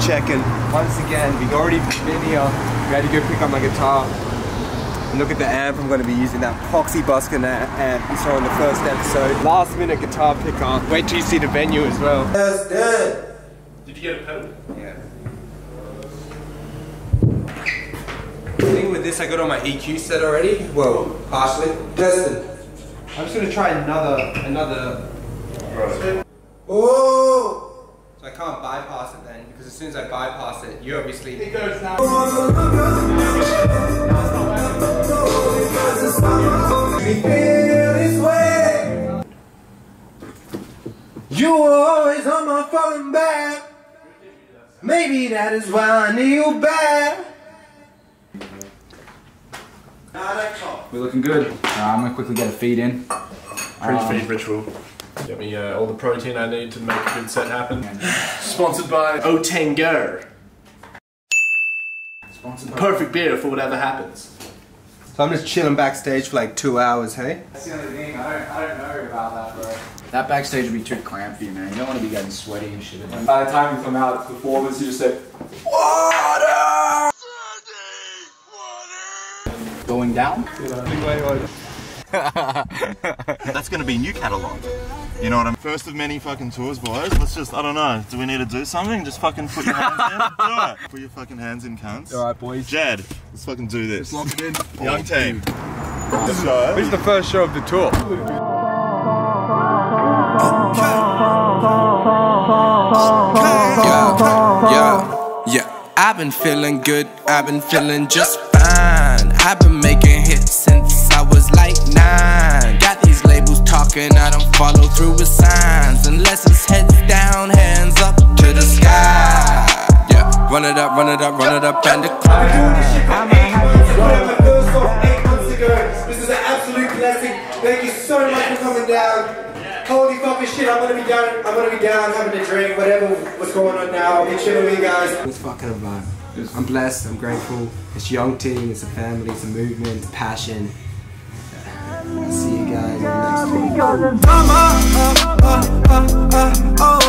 checking. Once again, we've already been here. We had to go pick up my guitar. And look at the amp I'm going to be using, that Poxy Buskin amp you saw in the first episode. Last minute guitar picker. Wait till you see the venue as well. That's good. Did you get a pedal? Yeah. The thing with this, I got on my EQ set already. Well, partially. Testing. I'm just gonna try another, another. Oh! So I can't bypass it then, because as soon as I bypass it, you obviously. It goes now. You were always on my falling back. Maybe that is why I need you back. We're looking good. Uh, I'm gonna quickly get a feed in. Pre-feed ritual. Get me uh, all the protein I need to make a good set happen. Sponsored by Otango. Sponsored by- Perfect beer for whatever happens. So I'm just chilling backstage for like two hours, hey? That's the only thing. I don't, I don't know about that, bro. That backstage would be too cramped for you, man. You don't want to be getting sweaty and shit. By the time you come out of the performance, you just say, WATER! Going down? That's gonna be new catalog. You know what I'm First of many fucking tours, boys. Let's just, I don't know, do we need to do something? Just fucking put your hands in? Do it. Put your fucking hands in, cunts. Alright, boys. Jed, let's fucking do this. Lock it in. Young team. Let's. This is the first show of the tour. Yeah, yeah, yeah. I've been feeling good, I've been feeling just fine. I've been follow through with signs. Unless it's heads down, hands up to the sky. Yeah, run it up, run it up, run it up, and decline. my first song eight months ago. This is an absolute blessing. Thank you so much for coming down. Holy fucking shit, I'm gonna be down, I'm gonna be down having a drink, whatever, what's going on now. Be chilling with you guys. It's fucking a vibe. I'm blessed, I'm grateful. It's a young team, it's a family, it's a movement, it's passion. See you guys in the next one.